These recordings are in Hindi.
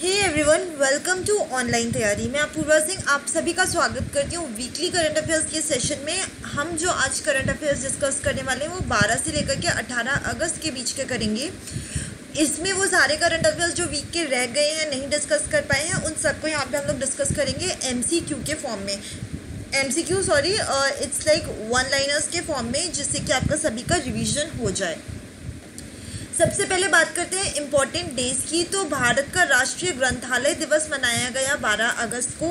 Hey everyone welcome to online Tyari मैं अपूर्वा सिंह, आप सभी का स्वागत करती हूँ वीकली करंट अफेयर्स के सेशन में। हम जो आज करंट अफेयर्स डिस्कस करने वाले हैं, वो 12 से लेकर के 18 अगस्त के बीच के करेंगे। इसमें वो सारे करंट अफेयर्स जो वीक के रह गए हैं, नहीं डिस्कस कर पाए हैं, उन सबको यहाँ पे हम लोग डिस्कस करेंगे एमसीक्यू के फॉर्म में। MCQ sorry it's like one liners के फॉर्म में, जिससे कि आपका सभी का रिविजन हो जाए। सबसे पहले बात करते हैं इम्पोर्टेंट डेज़ की। तो भारत का राष्ट्रीय ग्रंथालय दिवस मनाया गया 12 अगस्त को।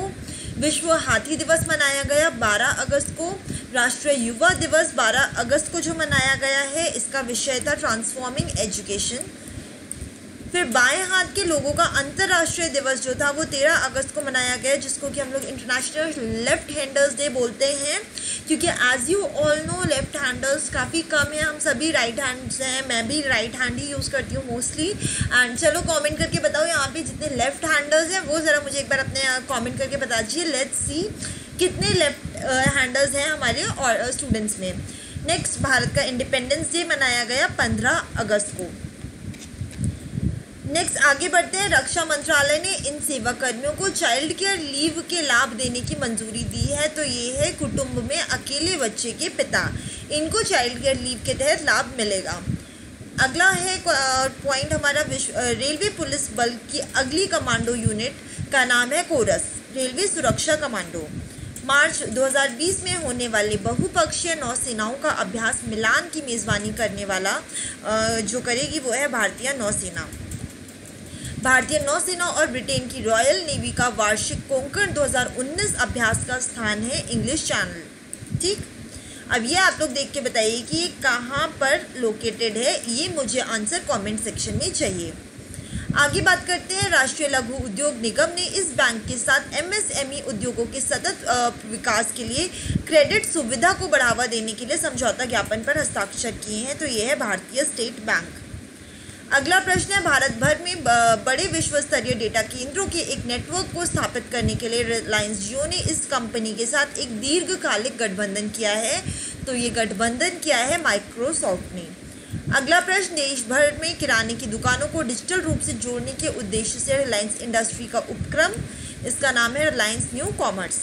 विश्व हाथी दिवस मनाया गया 12 अगस्त को। राष्ट्रीय युवा दिवस 12 अगस्त को जो मनाया गया है, इसका विषय था ट्रांसफॉर्मिंग एजुकेशन फिर बाएँ हाथ के लोगों का अंतर्राष्ट्रीय दिवस जो था, वो तेरह अगस्त को मनाया गया, जिसको कि हम लोग इंटरनेशनल लेफ़्ट हैंडर्स डे बोलते हैं। क्योंकि as you all know left handers काफ़ी कम है, हम सभी राइट हैंड्स हैं, मैं भी राइट हैंड ही यूज़ करती हूँ मोस्टली एंड चलो कमेंट करके बताओ यहाँ पे जितने लेफ़्ट हैंडर्स हैं, वो ज़रा मुझे एक बार अपने कॉमेंट करके बता दीजिए। लेट्स सी कितने लेफ़्ट हैंडर्स हैं हमारे और स्टूडेंट्स में। नेक्स्ट भारत का इंडिपेंडेंस डे मनाया गया पंद्रह अगस्त को। नेक्स्ट आगे बढ़ते हैं। रक्षा मंत्रालय ने इन सेवा कर्मियों को चाइल्ड केयर लीव के लाभ देने की मंजूरी दी है। तो ये है कुटुंब में अकेले बच्चे के पिता। इनको चाइल्ड केयर लीव के तहत लाभ मिलेगा। अगला है पॉइंट हमारा रेलवे पुलिस बल की अगली कमांडो यूनिट का नाम है कोरस, रेलवे सुरक्षा कमांडो। मार्च 2020 में होने वाले बहुपक्षीय नौसेनाओं का अभ्यास मिलान की मेज़बानी करने वाला जो करेगी वो है भारतीय नौसेना। भारतीय नौसेना और ब्रिटेन की रॉयल नेवी का वार्षिक कोंकण 2019 अभ्यास का स्थान है इंग्लिश चैनल। ठीक? अब ये आप लोग देख के बताइए कि ये कहाँ पर लोकेटेड है? ये मुझे आंसर कमेंट सेक्शन में चाहिए। आगे बात करते हैं, राष्ट्रीय लघु उद्योग निगम ने इस बैंक के साथ एमएसएमई उद्योगों के सतत विकास के लिए क्रेडिट सुविधा को बढ़ावा देने के लिए समझौता ज्ञापन पर हस्ताक्षर किए हैं। तो ये है भारतीय स्टेट बैंक अगला प्रश्न है, भारत भर में बड़े विश्व स्तरीय डेटा केंद्रों के एक नेटवर्क को स्थापित करने के लिए रिलायंस जियो ने इस कंपनी के साथ एक दीर्घकालिक गठबंधन किया है। तो ये गठबंधन किया है माइक्रोसॉफ्ट ने। अगला प्रश्न, देश भर में किराने की दुकानों को डिजिटल रूप से जोड़ने के उद्देश्य से रिलायंस इंडस्ट्री का उपक्रम, इसका नाम है रिलायंस न्यू कॉमर्स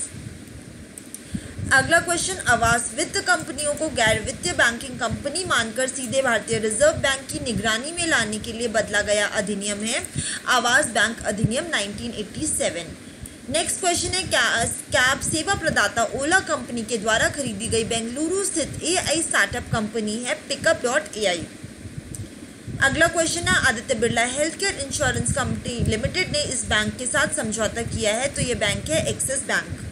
अगला क्वेश्चन आवास वित्त कंपनियों को गैर वित्तीय बैंकिंग कंपनी मानकर सीधे भारतीय रिज़र्व बैंक की निगरानी में लाने के लिए बदला गया अधिनियम है। आवास बैंक अधिनियम 1987 नेक्स्ट क्वेश्चन है, क्या, कैब सेवा प्रदाता ओला कंपनी के द्वारा खरीदी गई बेंगलुरु स्थित ए आई स्टार्टअप कंपनी है पिकअप डॉट ए अगला क्वेश्चन है, Aditya Birla health care insurance company limited ने इस बैंक के साथ समझौता किया है तो ये बैंक है एक्सिस बैंक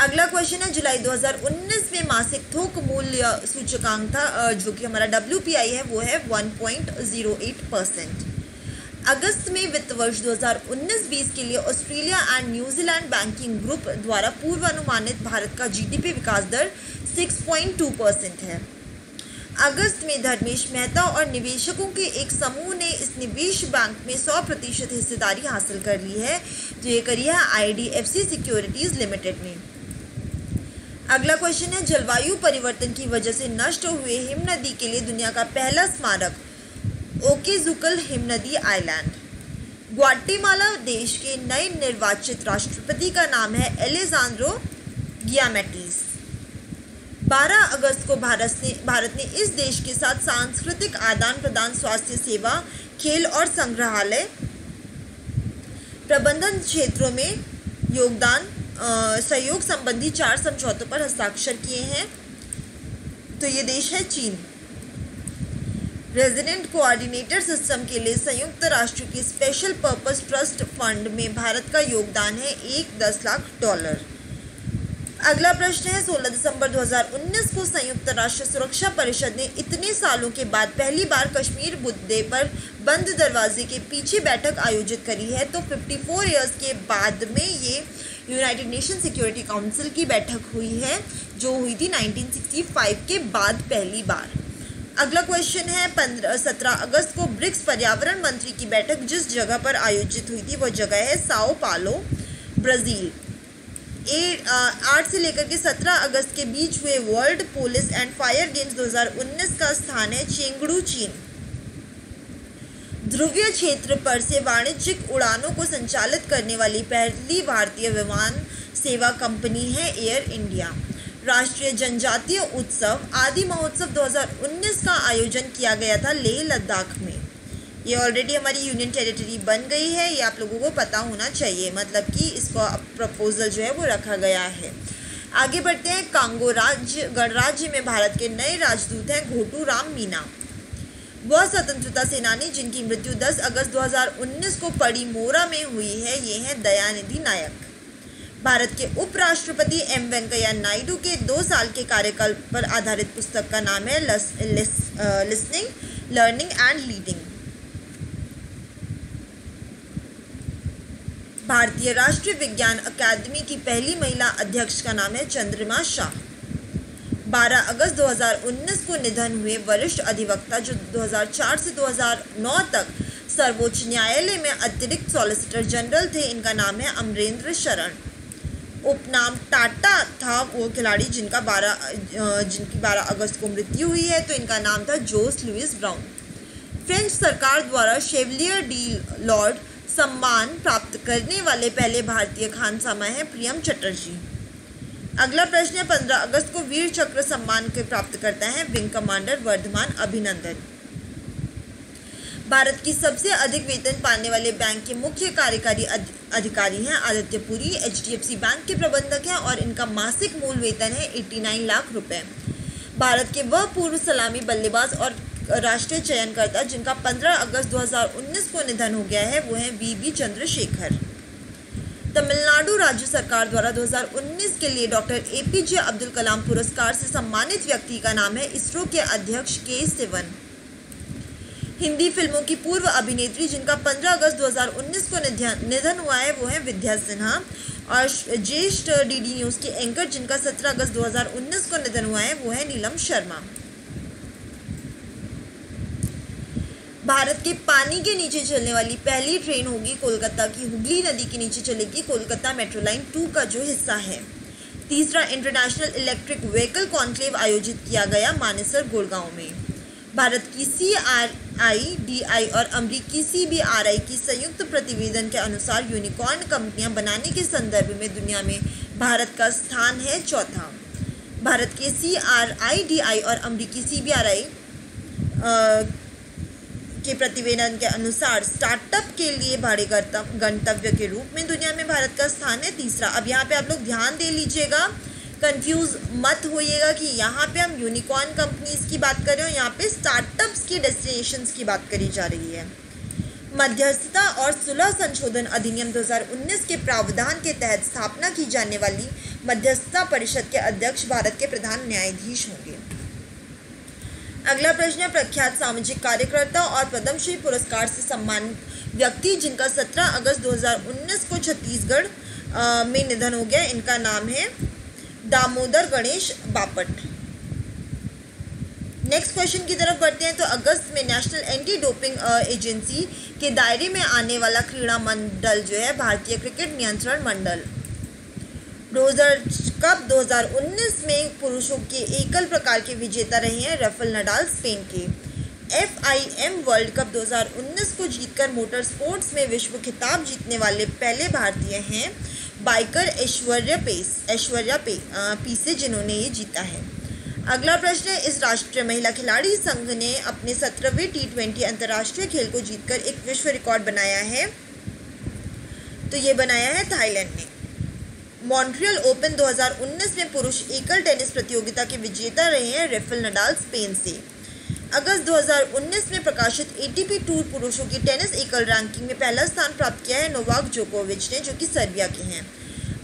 अगला क्वेश्चन है, जुलाई 2019 में मासिक थोक मूल्य सूचकांक था जो कि हमारा WPI है, वो है 1.08 परसेंट अगस्त में वित्त वर्ष 2019-20 के लिए Australia and New Zealand banking group द्वारा पूर्व अनुमानित भारत का जीडीपी विकास दर 6.2 परसेंट है। अगस्त में धर्मेश मेहता और निवेशकों के एक समूह ने इस निवेश बैंक में 100 प्रतिशत हिस्सेदारी हासिल कर ली है, जो ये करी है आईडीएफसी सिक्योरिटीज़ लिमिटेड ने। अगला क्वेश्चन है, जलवायु परिवर्तन की वजह से नष्ट हुए हिम नदी के लिए दुनिया का पहला स्मारक, ओकेजुकल हिम नदी आइलैंड। ग्वाटेमाला देश के नए निर्वाचित राष्ट्रपति का नाम है एलेजांद्रो गियामेटिस। 12 अगस्त को भारत ने भारत ने इस देश के साथ सांस्कृतिक आदान प्रदान, स्वास्थ्य सेवा, खेल और संग्रहालय प्रबंधन क्षेत्रों में योगदान सहयोग संबंधी चार समझौतों पर हस्ताक्षर किए हैं। तो ये देश है चीन। रेजिडेंट कोऑर्डिनेटर सिस्टम के लिए संयुक्त राष्ट्र के स्पेशल पर्पस ट्रस्ट फंड में भारत का योगदान है एक दस लाख डॉलर। अगला प्रश्न है 16 दिसंबर 2019 को संयुक्त राष्ट्र सुरक्षा परिषद ने इतने सालों के बाद पहली बार कश्मीर मुद्दे पर बंद दरवाजे के पीछे बैठक आयोजित करी है तो 54 इयर्स के बाद में ये यूनाइटेड नेशन सिक्योरिटी काउंसिल की बैठक हुई है, जो हुई थी 1965 के बाद पहली बार। अगला क्वेश्चन है, पंद्रह, सत्रह अगस्त को ब्रिक्स पर्यावरण मंत्री की बैठक जिस जगह पर आयोजित हुई थी, वो जगह है साओ पालो, ब्राज़ील। ए आठ से लेकर के सत्रह अगस्त के बीच हुए world police and fire games 2019 का स्थान है चेंगड़ू, चीन। ध्रुवीय क्षेत्र पर से वाणिज्यिक उड़ानों को संचालित करने वाली पहली भारतीय विमान सेवा कंपनी है एयर इंडिया। राष्ट्रीय जनजातीय उत्सव आदि महोत्सव 2019 का आयोजन किया गया था लेह लद्दाख में। ये ऑलरेडी हमारी यूनियन टेरिटरी बन गई है, ये आप लोगों को पता होना चाहिए मतलब कि इसका प्रपोजल जो है वो रखा गया है। आगे बढ़ते हैं, कांगो राज्य, गणराज्य में भारत के नए राजदूत हैं घोटू राम मीना। वह स्वतंत्रता सेनानी जिनकी मृत्यु 10 अगस्त 2019 को पड़ी मोरा में हुई है ये हैं दयानिधि नायक। भारत के उपराष्ट्रपति एम वेंकैया नायडू के दो साल के कार्यकाल पर आधारित पुस्तक का नाम है लस, लिस, लिसनिंग लर्निंग एंड लीडिंग। भारतीय राष्ट्रीय विज्ञान अकादमी की पहली महिला अध्यक्ष का नाम है चंद्रमा शाह। 12 अगस्त 2019 को निधन हुए वरिष्ठ अधिवक्ता जो 2004 से 2009 तक सर्वोच्च न्यायालय में अतिरिक्त सॉलिसिटर जनरल थे, इनका नाम है अमरेंद्र शरण। उपनाम टाटा था वो खिलाड़ी जिनका 12 जिनकी 12 अगस्त को मृत्यु हुई है तो इनका नाम था जोस लुइस ब्राउन। फ्रेंच सरकार द्वारा शेवलियर डी लॉर्ड सम्मान प्राप्त करने वाले पहले भारतीय खान सामा हैं प्रियम चटर्जी। अगला प्रश्न है, पंद्रह अगस्त को वीर चक्र सम्मान के प्राप्त करता है विंग कमांडर वर्धमान अभिनंदन। भारत की सबसे अधिक वेतन पाने वाले बैंक के मुख्य कार्यकारी अधिकारी हैं आदित्य पुरी एच बैंक के प्रबंधक हैं और इनका मासिक मूल वेतन है 89 लाख रुपए। भारत के वह पूर्व सलामी बल्लेबाज और राष्ट्रीय चयनकर्ता जिनका 15 अगस्त 2019 को निधन हो गया है, वो है वी बी चंद्रशेखर। तमिलनाडु राज्य सरकार द्वारा 2019 के लिए doctor A P J Abdul Kalam पुरस्कार से सम्मानित व्यक्ति का नाम है इसरो के अध्यक्ष के सिवन। हिंदी फ़िल्मों की पूर्व अभिनेत्री जिनका 15 अगस्त 2019 को निधन हुआ है, वो है विद्या सिन्हा और ज्येष्ठ डीडी न्यूज़ के एंकर जिनका 17 अगस्त 2019 को निधन हुआ है, वो है नीलम शर्मा। भारत के पानी के नीचे चलने वाली पहली ट्रेन होगी कोलकाता की। हुगली नदी के नीचे चलेगी कोलकाता मेट्रो लाइन टू का जो हिस्सा है। तीसरा इंटरनेशनल इलेक्ट्रिक व्हीकल कॉन्क्लेव आयोजित किया गया मानेसर, गुड़गांव में। भारत की C R I D I और अमरीकी सी बी आर आई की संयुक्त प्रतिवेदन के अनुसार यूनिकॉर्न कंपनियाँ बनाने के संदर्भ में दुनिया में भारत का स्थान है चौथा। भारत के C R I D I और अमरीकी सी बी आर आई के प्रतिवेदन के अनुसार स्टार्टअप के लिए बड़े गंतव्य के रूप में दुनिया में भारत का स्थान है तीसरा। अब यहाँ पे आप लोग ध्यान दे लीजिएगा। कंफ्यूज मत होइएगा कि यहाँ पे हम यूनिकॉर्न कंपनीज़ की बात कर रहे हो यहाँ पे स्टार्टअप्स की डेस्टिनेशंस की बात करी जा रही है। मध्यस्थता और सुलह संशोधन अधिनियम 2019 के प्रावधान के तहत स्थापना की जाने वाली मध्यस्थता परिषद के अध्यक्ष भारत के प्रधान न्यायाधीश होंगे। अगला प्रश्न है, प्रख्यात सामाजिक कार्यकर्ता और पद्मश्री पुरस्कार से सम्मानित व्यक्ति जिनका 17 अगस्त 2019 को छत्तीसगढ़ में निधन हो गया, इनका नाम है दामोदर गणेश बापट। नेक्स्ट क्वेश्चन की तरफ़ बढ़ते हैं तो अगस्त में नेशनल एंटी डोपिंग एजेंसी के दायरे में आने वाला क्रीड़ा मंडल जो है, भारतीय क्रिकेट नियंत्रण मंडल। रोजर कप 2019 में पुरुषों के एकल प्रकार के विजेता रहे हैं रफल नडाल स्पेन के। F I M world cup 2019 को जीतकर मोटर स्पोर्ट्स में विश्व खिताब जीतने वाले पहले भारतीय हैं बाइकर ऐश्वर्या पेस ऐश्वर्या पे पी से जिन्होंने ये जीता है। अगला प्रश्न है, इस राष्ट्रीय महिला खिलाड़ी संघ ने अपने सत्रहवें टी ट्वेंटी अंतर्राष्ट्रीय खेल को जीतकर एक विश्व रिकॉर्ड बनाया है। तो ये बनाया है थाईलैंड ने। मॉन्ट्रियल ओपन 2019 में पुरुष एकल टेनिस प्रतियोगिता के विजेता रहे हैं रेफेल नडाल स्पेन से। अगस्त 2019 में प्रकाशित एटीपी टूर पुरुषों की टेनिस एकल रैंकिंग में पहला स्थान प्राप्त किया है नोवाक जोकोविच ने, जो कि सर्बिया के हैं।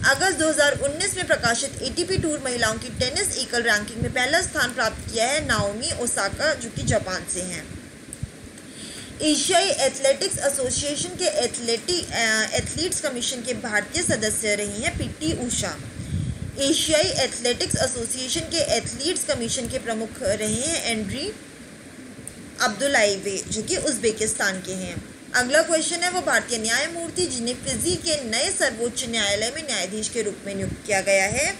अगस्त 2019 में प्रकाशित एटीपी टूर महिलाओं की टेनिस एकल रैंकिंग में पहला स्थान प्राप्त किया है नाओमी ओसाका, जो कि जापान से हैं। एशियाई एथलेटिक्स एसोसिएशन के एथलेटिक एथलीट्स कमीशन के भारतीय सदस्य रही हैं P T. Usha athletics association के एथलीट्स कमीशन के प्रमुख रहे हैं एंड्री अब्दुल्लाइवे जो कि उज्बेकिस्तान के हैं। अगला क्वेश्चन है, वो भारतीय न्यायमूर्ति जिन्हें फिजी के नए सर्वोच्च न्यायालय में न्यायाधीश के रूप में नियुक्त किया गया है,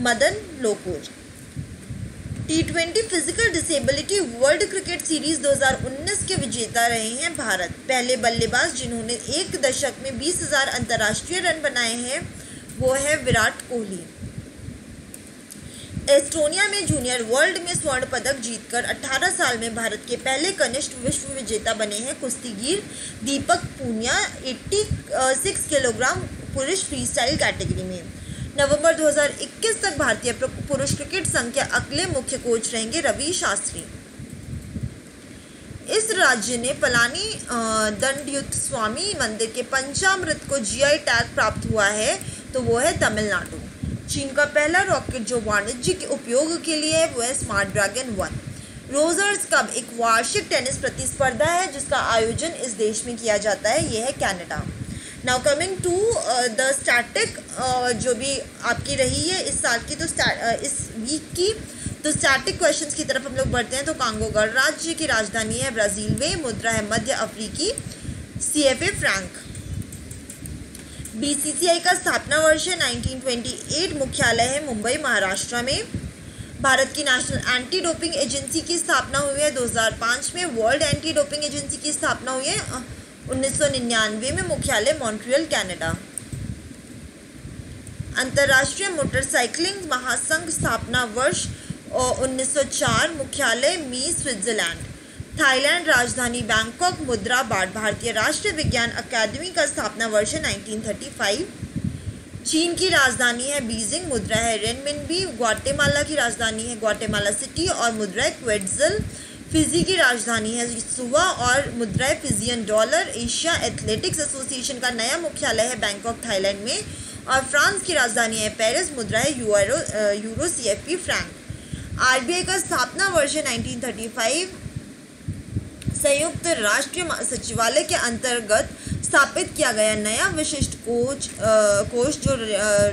Madan Lokur. T twenty physical disability world cricket series 2019 के विजेता रहे हैं भारत। पहले बल्लेबाज जिन्होंने एक दशक में बीस हज़ार अंतर्राष्ट्रीय रन बनाए हैं, वो है विराट कोहली। एस्टोनिया में जूनियर वर्ल्ड में स्वर्ण पदक जीतकर 18 साल में भारत के पहले कनिष्ठ विश्व विजेता बने हैं कुश्तीगीर दीपक पूनिया 86 किलोग्राम पुरुष फ्रीस्टाइल कैटेगरी में। नवंबर 2021 तक भारतीय पुरुष क्रिकेट संघ के अगले मुख्य कोच रहेंगे रवि शास्त्री। इस राज्य ने पलानी दंडयुद्ध स्वामी मंदिर के पंचामृत को जीआई टैग प्राप्त हुआ है तो वो है तमिलनाडु। चीन का पहला रॉकेट जो वाणिज्यिक उपयोग के लिए है, वो है smart dragon one Rogers cup एक वार्षिक टेनिस प्रतिस्पर्धा है, जिसका आयोजन इस देश में किया जाता है यह है Canada now coming to the static जो भी आपकी रही है इस साल की तो uh, इस वीक की तो स्टैटिक क्वेश्चंस की तरफ़ हम लोग बढ़ते हैं तो कांगो गणराज्य की राजधानी है ब्राज़ील में मुद्रा है मध्य अफ्रीकी C F A franc BCCI का स्थापना वर्ष है 1928 मुख्यालय है मुंबई महाराष्ट्र में। भारत की नेशनल एंटी डोपिंग एजेंसी की स्थापना हुई है 2005 में वर्ल्ड एंटी डोपिंग एजेंसी की स्थापना हुई है 1999 में मुख्यालय मॉन्ट्रियल, कनाडा। अंतर्राष्ट्रीय मोटरसाइकिलिंग महासंघ स्थापना वर्ष 1904 मुख्यालय मी, स्विट्जरलैंड। थाईलैंड राजधानी बैंकॉक मुद्रा बाट भारतीय राष्ट्रीय विज्ञान अकादमी का स्थापना वर्ष है 1935 चीन की राजधानी है बीजिंग, मुद्रा है रेनमिनबी। ग्वाटेमाला की राजधानी है ग्वाटेमाला सिटी और मुद्रा है क्वेट्जल। फिजी की राजधानी है सुबह और मुद्रा Fijian dollar Asia athletics association का नया मुख्यालय है बैंकॉक थाईलैंड में और फ्रांस की राजधानी है पेरिस, मुद्रा है euro euro C F P franc. RBI का स्थापना वर्ष है 1935 संयुक्त राष्ट्रीय सचिवालय के अंतर्गत स्थापित किया गया नया विशिष्ट कोच कोच जो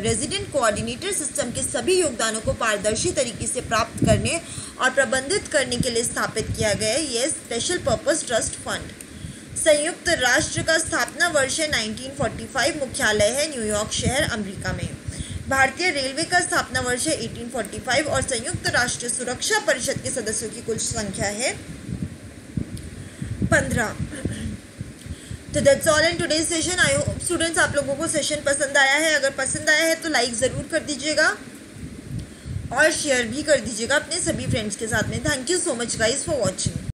रेजिडेंट कोऑर्डिनेटर सिस्टम के सभी योगदानों को पारदर्शी तरीके से प्राप्त करने और प्रबंधित करने के लिए स्थापित किया गया ये स्पेशल पर्पस ट्रस्ट फंड संयुक्त राष्ट्र का स्थापना वर्ष है 1945 मुख्यालय है न्यूयॉर्क शहर अमेरिका में। भारतीय रेलवे का स्थापना वर्ष है 1845 और संयुक्त राष्ट्र सुरक्षा परिषद के सदस्यों की कुल संख्या है पंद्रह। तो that's all in today session I hope students आप लोगों को सेशन पसंद आया है। अगर पसंद आया है तो लाइक ज़रूर कर दीजिएगा और शेयर भी कर दीजिएगा अपने सभी फ्रेंड्स के साथ में. Thank you so much guys for watching